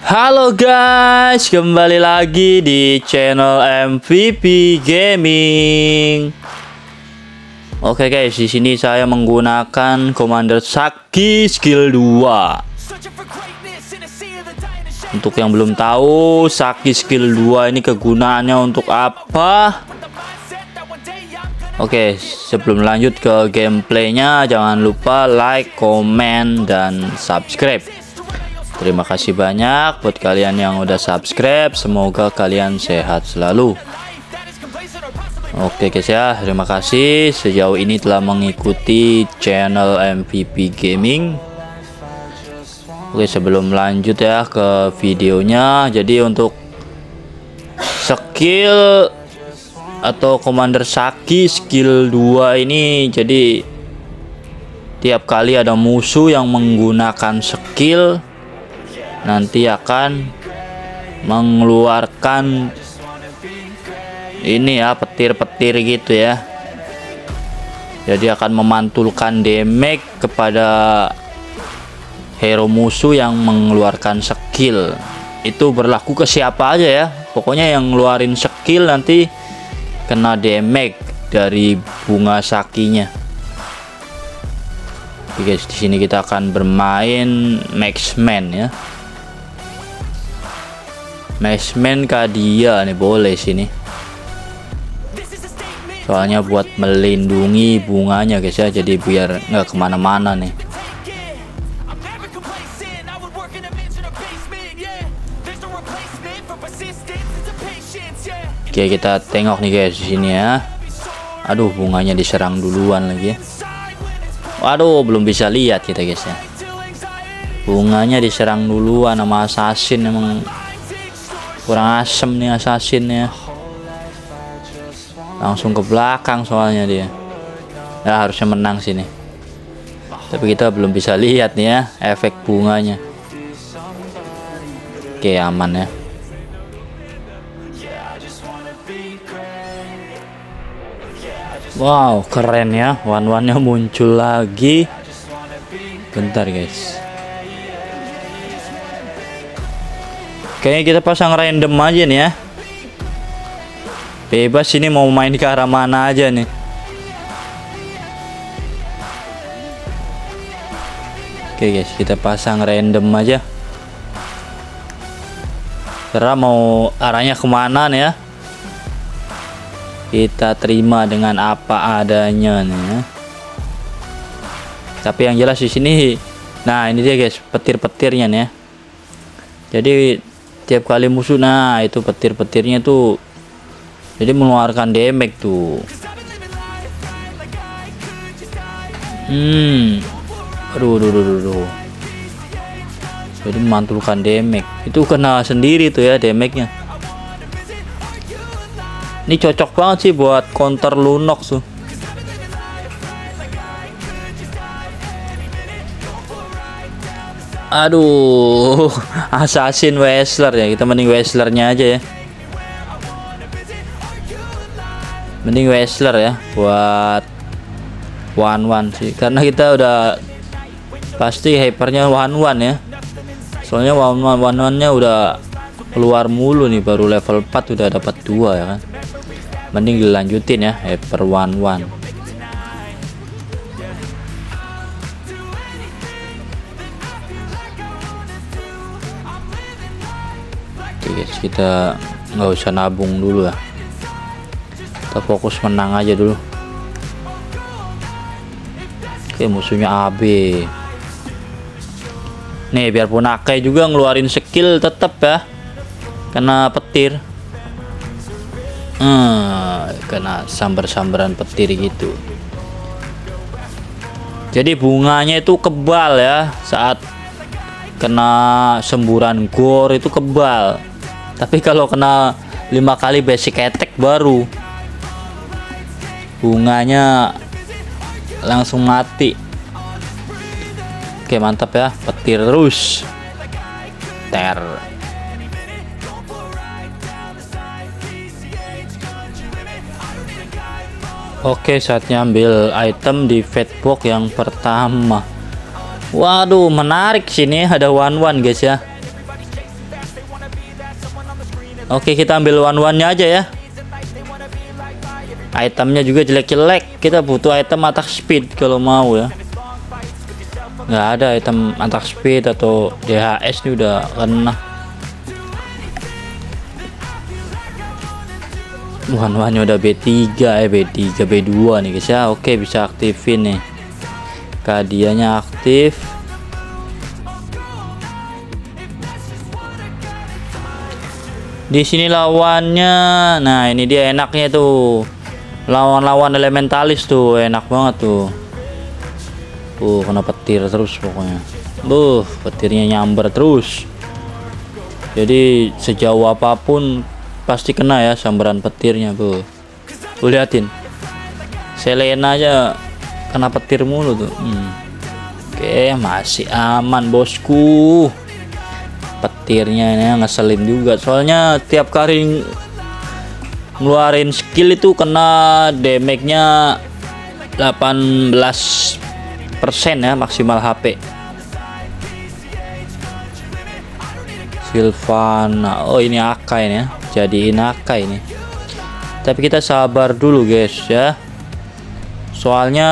Halo guys, kembali lagi di channel MVP Gaming. Oke guys, di sini saya menggunakan Commander Saki skill 2. Untuk yang belum tahu, Saki skill 2 ini kegunaannya untuk apa? Oke, sebelum lanjut ke gameplaynya, jangan lupa like, comment, dan subscribe. Terima kasih banyak buat kalian yang udah subscribe. Semoga kalian sehat selalu. Oke guys ya, terima kasih sejauh ini telah mengikuti channel MVP Gaming. Oke, sebelum lanjut ya ke videonya, jadi untuk skill atau Commander Saki skill 2 ini jadi tiap kali ada musuh yang menggunakan skill nanti akan mengeluarkan ini ya petir-petir gitu ya jadi akan memantulkan damage kepada hero musuh yang mengeluarkan skill itu berlaku ke siapa aja ya pokoknya yang ngeluarin skill nanti kena damage dari bunga sakinya. Oke guys, di sini kita akan bermain Maxman ya. Maxman Kadia nih boleh sini. Soalnya buat melindungi bunganya guys ya, jadi biar nggak ke mana-mana nih. Oke kita tengok nih guys di sini ya. Aduh bunganya diserang duluan lagi ya. Waduh belum bisa lihat kita guys ya. Bunganya diserang duluan sama assassin emang kurang asem nih assassin ya. Langsung ke belakang soalnya dia. Ya harusnya menang sini. Tapi kita belum bisa lihat nih ya efek bunganya. Oke aman ya. Wow, keren ya. One-one-nya muncul lagi. Bentar, guys. Kayaknya kita pasang random aja nih ya. Bebas ini mau main ke arah mana aja nih. Oke guys, kita pasang random aja. Serah mau arahnya ke mana nih ya kita terima dengan apa adanya nih ya. tapi yang jelas di sini nah ini dia guys petir-petirnya nih ya jadi tiap kali musuh nah itu petir-petirnya tuh. Jadi mengeluarkan damage tuh. Hmm. Aduh aduh aduh, aduh. jadi memantulkan damage. Itu kena sendiri tuh ya damage nya ini cocok banget sih buat counter Lunox tuh. Aduh, assassin Wrestler ya. Kita mending Wrestlernya aja ya. Mending Wrestler ya buat one one sih. Karena kita udah pasti hypernya one one ya. Soalnya one one one one nya udah keluar mulu nih baru level 4 udah dapat dua ya kan mending dilanjutin ya hyper one one oke guys kita nggak usah nabung dulu ya kita fokus menang aja dulu. Oke musuhnya AB nih biarpun Akai juga ngeluarin skill tetap ya. Kena petir. Hmm, kena sambar-sambaran petir gitu. Jadi bunganya itu kebal ya saat kena semburan gor itu kebal tapi kalau kena lima kali basic attack baru bunganya langsung mati. Oke mantap ya. Petir terus. Ter. Oke saatnya ambil item di fatbox yang pertama. Waduh menarik sini ada one one guys ya Oke kita ambil one one nya aja ya. Itemnya juga jelek-jelek. Kita butuh item attack speed kalau mau ya. Nggak ada item attack speed atau DHS ini udah kena one one nya udah B3 eh B3 B2 nih guys ya. Oke bisa aktifin nih. Kadianya aktif di sini lawannya nah ini dia enaknya tuh. Lawan-lawan elementalis tuh enak banget tuh. Tuh kena petir terus pokoknya. Buh petirnya nyamber terus. Jadi sejauh apa pun pasti kena ya sambaran petirnya bu liatin. Selena aja kena petir mulu tuh. Hmm. oke masih aman bosku petirnya ini ngeselin juga. Soalnya tiap kali ngeluarin skill itu kena damage nya 18 persen ya maksimal HP Silvana. Oh ini Akai ini ya. Jadiin Akai ini. Tapi kita sabar dulu guys ya. Soalnya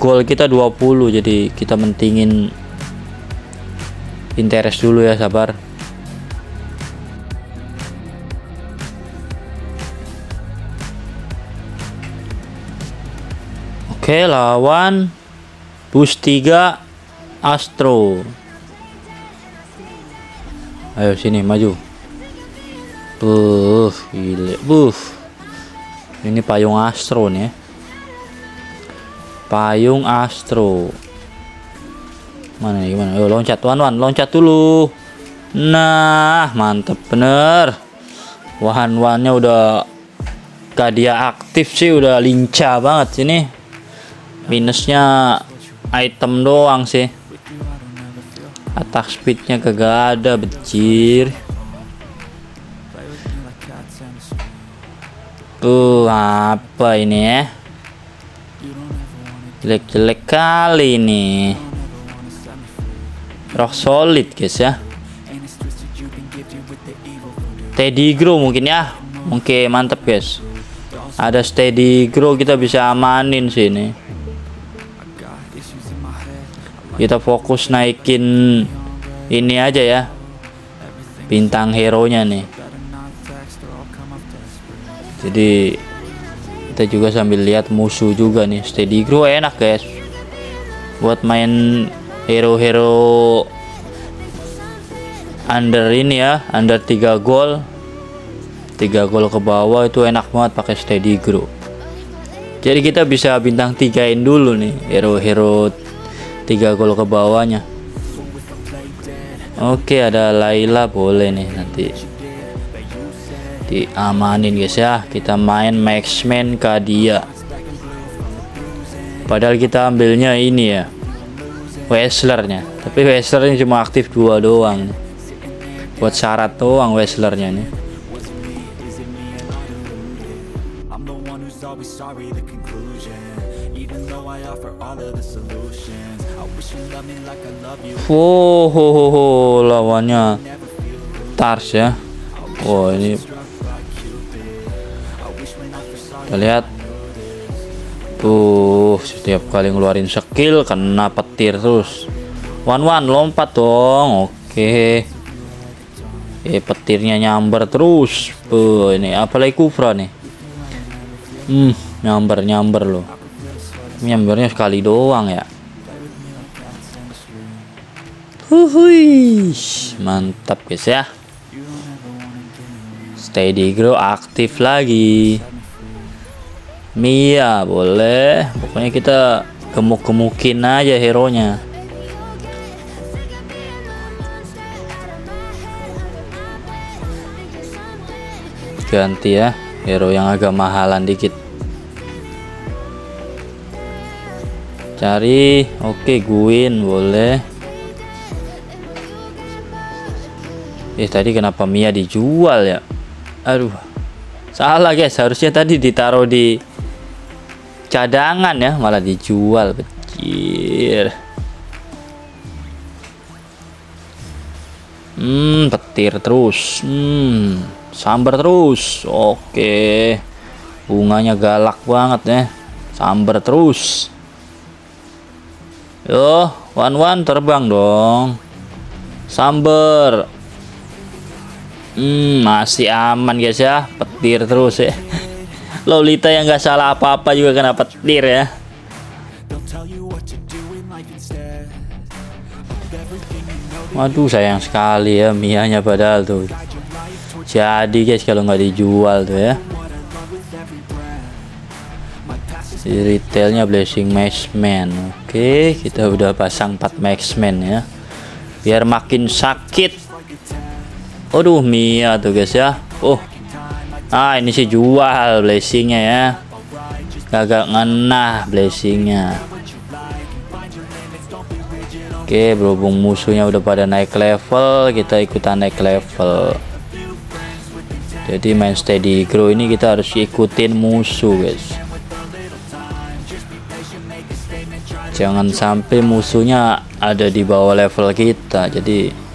goal kita 20 jadi kita mentingin interest dulu ya sabar. Oke lawan bus 3 Astro. Ayo sini maju. Buff gile buff. Ini payung Astro nih ya. payung Astro mana nih gimana? Ayo loncat wan wan loncat dulu. Nah mantep bener. Wahan wannya udah gak dia aktif sih udah lincah banget sini. Minusnya item doang sih. Attack speednya kagak ada becir tuh apa ini ya jelek-jelek kali nih rock solid guys ya. Steady grow mungkin ya. Oke mantep guys. Ada steady grow kita bisa amanin sini kita fokus naikin ini aja ya. Bintang hero nya nih. Jadi kita juga sambil lihat musuh juga nih. Steady grow enak guys. Buat main hero-hero under ini ya under 3 gol. 3 gol ke bawah itu enak banget pakai steady grow jadi kita bisa bintang tigain dulu nih hero-hero 3 gol ke bawahnya. Oke ada Laila boleh nih nanti diamanin guys ya. Kita main maxman Kadia padahal kita ambilnya ini ya Wrestlernya tapi Wrestlernya cuma aktif dua doang. Buat syarat doang Wrestlernya nih Wow, ho, ho, ho, lawannya Tars ya. Wow, ini kita lihat. Tuh, setiap kali ngeluarin skill kena petir terus. One one lompat dong. Oke. Eh petirnya nyamber terus. Uh, ini apalagi Kufra nih. Hmm, nyamber nyamber loh. Nyambernya sekali doang ya. Huhui, mantap guys ya. Steady grow aktif lagi. Mia boleh. Pokoknya kita gemuk-gemukin aja hero nya ganti ya hero yang agak mahalan dikit. Cari oke okay, Gwyn boleh. Eh tadi kenapa Mia dijual ya? Aduh. Salah guys. Harusnya tadi ditaruh di cadangan ya malah dijual becir Hmm, petir terus. Hmm, sambar terus. Oke. Bunganya galak banget ya. Sambar terus. Yo, one one terbang dong. Sambar. Hmm, masih aman guys ya. Petir terus ya. Lolita yang nggak salah apa-apa juga kena petir ya. Waduh sayang sekali ya Mianya padahal tuh. Jadi guys kalau nggak dijual tuh ya. Di retailnya Blessing Maxman. Oke, kita udah pasang 4 Maxman ya. Biar makin sakit. Aduh Mia tuh guys ya. Oh. Ah ini sih jual blessingnya ya. Gagak ngena blessingnya. Oke, berhubung musuhnya udah pada naik level, kita ikutan naik level. Jadi main steady grow ini kita harus ikutin musuh, guys. Jangan sampai musuhnya ada di bawah level kita. Jadi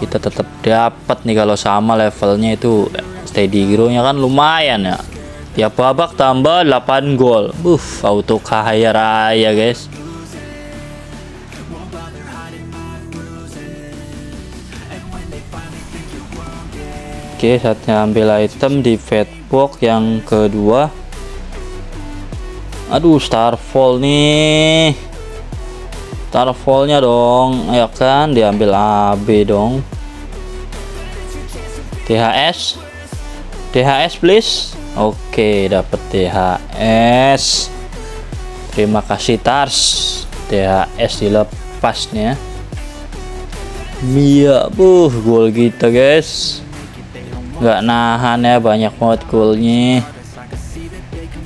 kita tetap dapat nih kalau sama levelnya itu steady grow-nya kan lumayan ya. Tiap babak tambah 8 gol. Buff, auto kaya raya, guys. Oke, saatnya ambil item di fatbox yang kedua. Aduh, starfall nih. Starfallnya dong, ya kan? Diambil AB dong. THS, THS please. Oke, dapat THS. Terima kasih Tars. THS dilepasnya. Mia, buh, gol kita guys nggak nahan ya banyak banget goalnya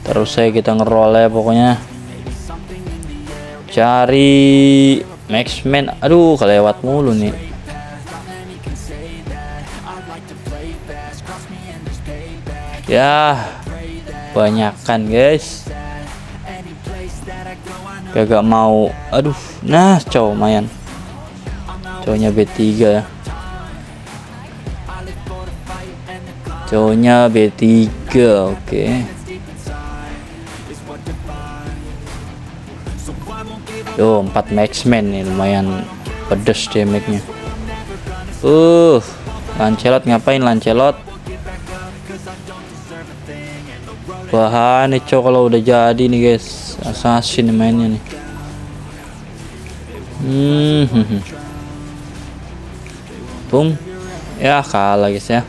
terus saya kita ngerol ya pokoknya cari maxman. Aduh kelewat mulu nih. Ya banyakkan guys. Gak mau. Aduh nah cowok lumayan cowoknya B3 ya. Cowoknya B3 oke. okay. Yo 4 maxman nih lumayan pedes damage nya uh Lancelot ngapain Lancelot? Bahan nih cowok kalau udah jadi nih guys. Assassin mainnya nih. Hmm boom ya kalah guys ya.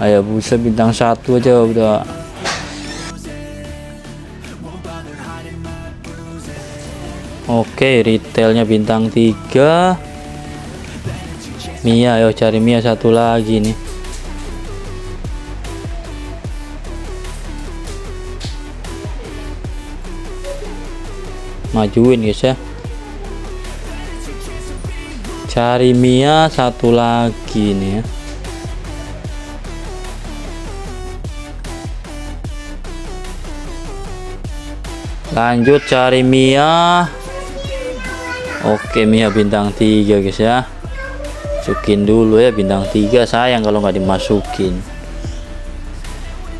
Ayo busa bintang satu aja udah Oke retailnya bintang 3 Mia ayo cari Mia satu lagi nih. Majuin guys ya. Cari Mia satu lagi nih ya. Lanjut cari Mia oke Mia bintang 3 guys ya. Masukin dulu ya bintang 3 sayang kalau nggak dimasukin.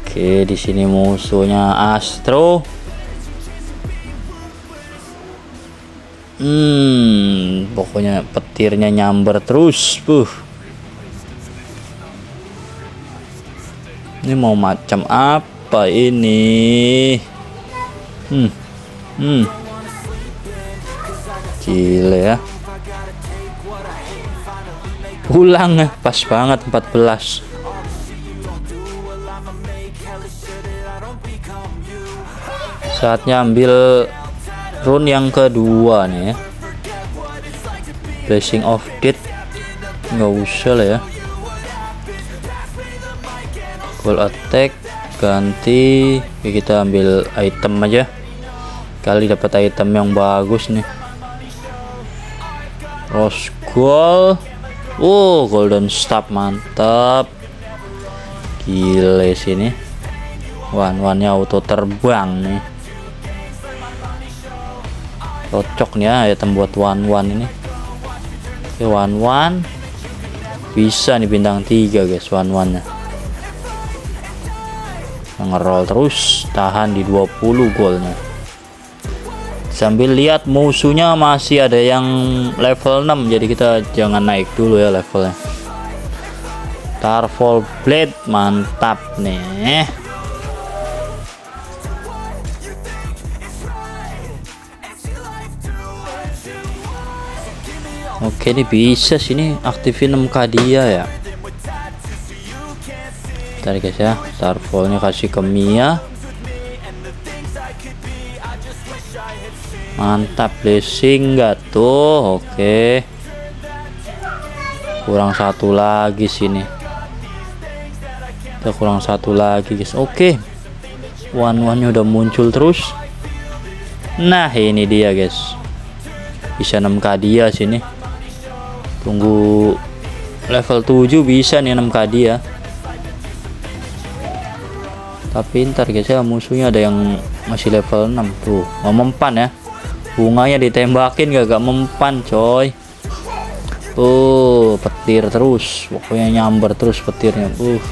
Oke di sini musuhnya Astro. Hmm pokoknya petirnya nyamber terus buh. Ini mau macam apa ini? Hmm Hmm. Gile ya. Ulang ya, pas banget 14. Saatnya ambil rune yang kedua nih ya. Blessing of Death nggak usah lah ya. Goal attack ganti kita ambil item aja kali dapat item yang bagus nih rose gold oh golden staff mantap. Gile sini. One one nya auto terbang nih. Cocok nih ya item buat one one ini. Oke one one bisa nih bintang tiga guys one one nya ngerol terus tahan di 20 golnya sambil lihat musuhnya masih ada yang level 6 jadi kita jangan naik dulu ya levelnya. Starfall Blade mantap nih. Oke ini bisa sini aktifin 6k dia ya. Ntar guys ya Starfallnya kasih ke Mia Mantap blessing enggak tuh? Oke. Kurang satu lagi sini. Kita kurang satu lagi guys. Oke. One one nya udah muncul terus. Nah ini dia guys. Bisa 6k dia sini. Tunggu level 7 bisa nih 6 kadi ya tapi ntar guys ya musuhnya ada yang masih level 6 tuh mau mempan ya bunganya ditembakin gak gak mempan coy. Oh, petir terus. Pokoknya nyamber terus petirnya. Uh.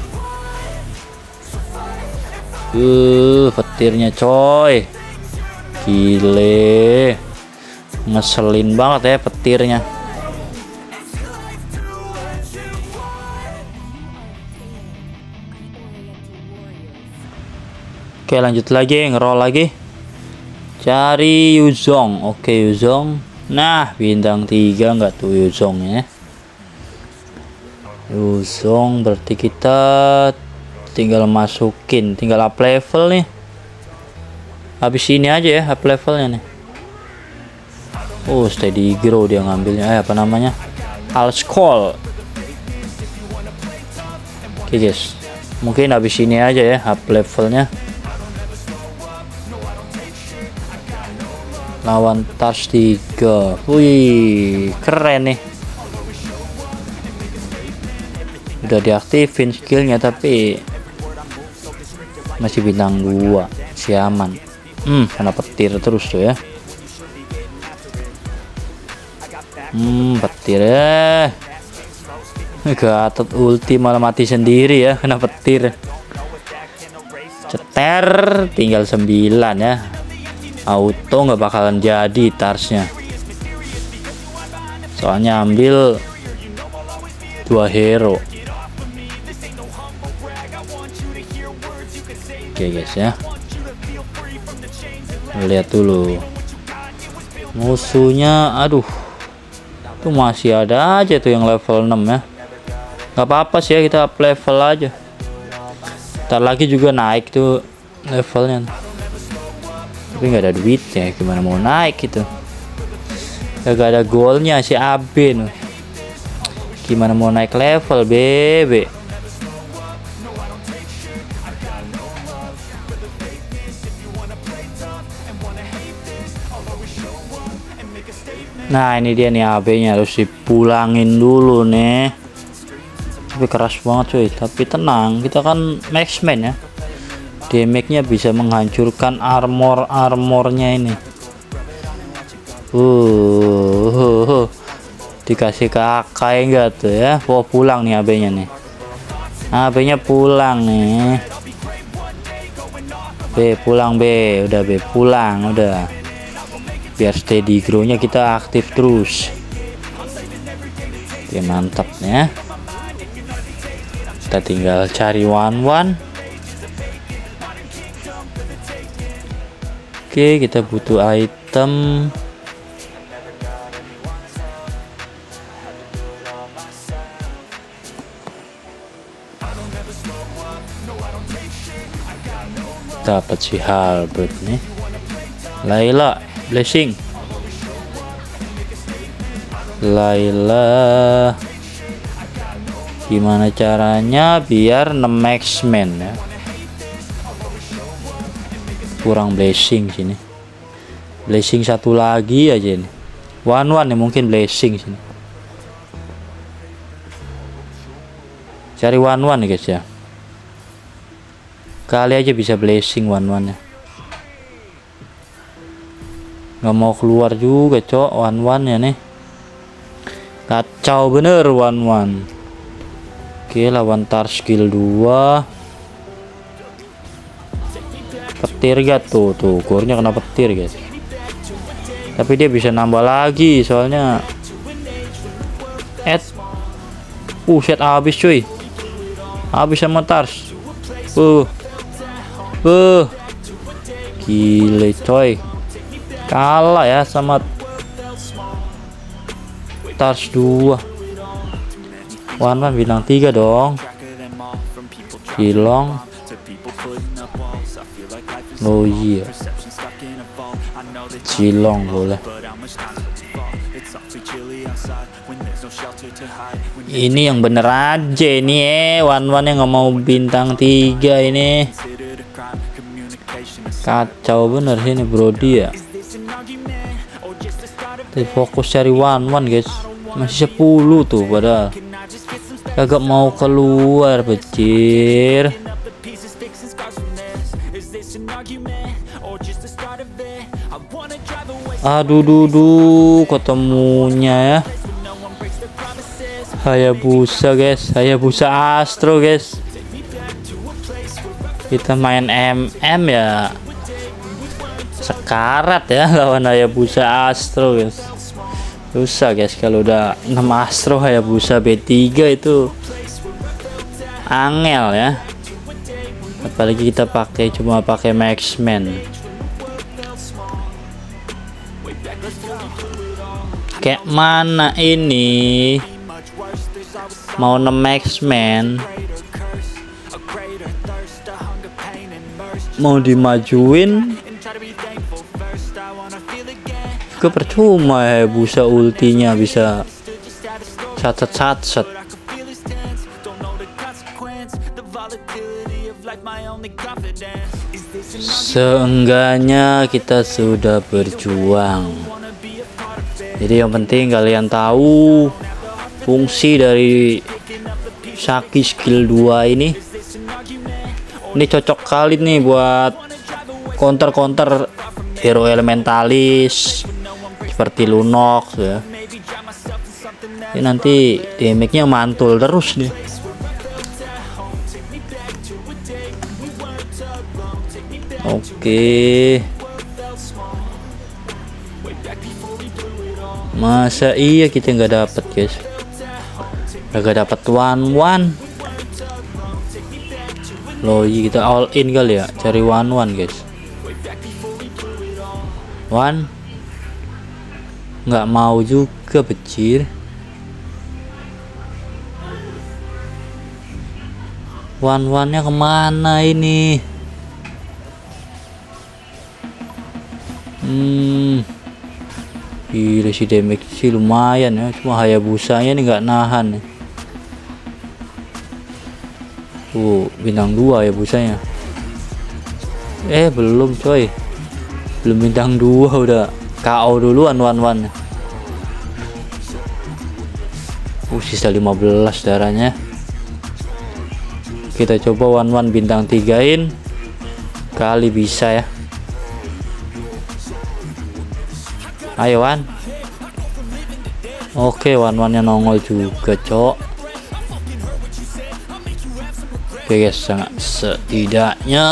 Uh petirnya coy. Gile. Ngeselin banget ya petirnya. Oke lanjut lagi ngerol lagi cari Yuzong. Oke Yuzong. Nah bintang tiga enggak tuh Yuzong ya? Yuzong berarti kita tinggal masukin tinggal up level nih. Habis ini aja ya up levelnya nih. Oh steady grow dia ngambilnya. Eh apa namanya? Alskol Oke guys. Mungkin habis ini aja ya up levelnya lawan tas 3 wih keren nih. Udah diaktifin skillnya tapi masih bintang 2 si aman. Hmm kena petir terus tuh ya. Hmm petir ya Gatot ulti malah mati sendiri ya kena petir. Ceter tinggal 9 ya auto nggak bakalan jadi tarsnya. Soalnya ambil dua hero. Oke guys ya. Lihat dulu. Musuhnya aduh. Tuh masih ada aja tuh yang level 6 ya. Nggak apa-apa sih ya kita up level aja. Ntar lagi juga naik tuh levelnya tapi nggak ada duitnya gimana mau naik gitu? Gak ada golnya si Abin gimana mau naik level bebe Nah ini dia nih AB nya harus dipulangin dulu nih. Tapi keras banget cuy. Tapi tenang kita kan maxman ya damage-nya bisa menghancurkan armor-armornya ini. Uh, uh, uh, dikasih ke Akai enggak tuh ya? Mau pulang nih AB-nya nih. AB nya pulang nih. B pulang B. Udah B. Pulang udah. Biar steady grow nya kita aktif terus. Oke mantap ya. Kita tinggal cari one one Oke, kita butuh item. Dapat si Halbert nih. Laila, blessing. Laila. Gimana caranya biar 6 maxman ya? Kurang blessing sini. Blessing satu lagi aja nih one one nih mungkin blessing sini. Cari one one guys ya. Kali aja bisa blessing one one nya. Nggak mau keluar juga cok one one ya nih. Kacau bener one one. Oke lawan tar skill 2 petir gak tuh tuh gornya kena petir guys. Tapi dia bisa nambah lagi soalnya. Ed uh set habis cuy. Habis sama tars. Uh. Uh. Gile coy. Kalah ya sama Tars 2 One One bintang 3 dong. Silong Oh iya. Cilong boleh. Ini yang bener aja ini eh. One one yang nggak mau bintang tiga ini. Kacau bener sini Brody ya. Tapi fokus cari one one guys. Masih 10 tuh padahal. Agak mau keluar becir aduh dudu ketemunya ya. Hayabusa guys. Hayabusa Astro guys. Kita main MM ya. Sekarat ya lawan Hayabusa Astro guys. Susah guys kalau udah 6 Astro Hayabusa B3 itu. Angel ya. Apalagi kita pakai cuma pakai Maxman kayak mana ini? Mau ne Maxman mau dimajuin? Ke percuma ya busa ultinya bisa catat seenggaknya kita sudah berjuang jadi yang penting kalian tahu fungsi dari Saki skill 2 ini. Ini cocok kali nih buat counter-counter hero elementalis seperti Lunox ya. Ini nanti damage-nya mantul terus nih. Oke. Masa iya kita nggak dapet guys? Gak dapet one one. Loh iya kita all in kali ya, cari one one guys. One. Nggak mau juga becir. One one nya ke mana ini? Hmm. Gila si damage sih lumayan ya, cuma Hayabusanya nih nggak nahan nih. Tuh, bintang dua ya busanya. Eh, belum coy. Belum bintang dua udah KO duluan one one. Uh, sisa 15 darahnya. Kita coba one one bintang tigain. Kali bisa ya. Ayo Wan. Oke Wan Wan nya nongol juga cok. Oke guys sangat setidaknya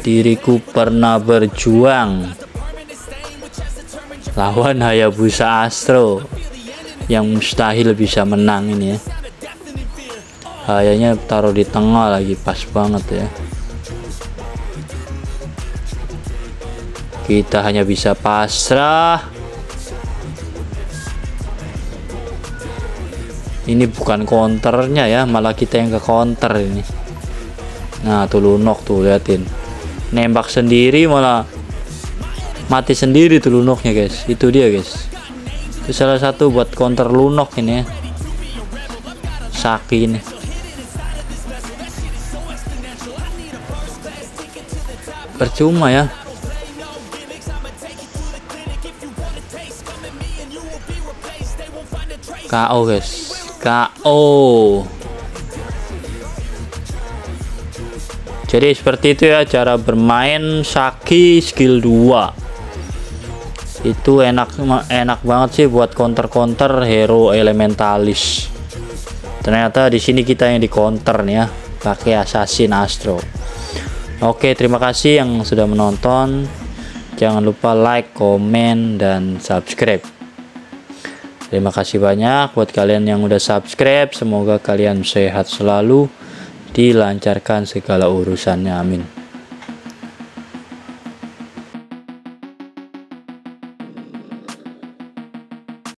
diriku pernah berjuang lawan Hayabusa Astro yang mustahil bisa menang ini ya. Hayanya taruh di tengah lagi pas banget ya kita hanya bisa pasrah. Ini bukan counternya ya malah kita yang ke counter ini. Nah tuh lunok tuh liatin. Nembak sendiri malah mati sendiri tuh lunoknya guys. Itu dia guys. Itu salah satu buat counter lunok ini ya. Saki ini. Percuma ya KO guys. KO jadi seperti itu ya cara bermain Saki skill 2 itu enak enak banget sih buat counter-counter hero elementalis. Ternyata di sini kita yang di counter nih ya pakai assassin astro. Oke terima kasih yang sudah menonton. Jangan lupa like komen dan subscribe terima kasih banyak buat kalian yang udah subscribe. Semoga kalian sehat selalu dilancarkan segala urusannya. Amin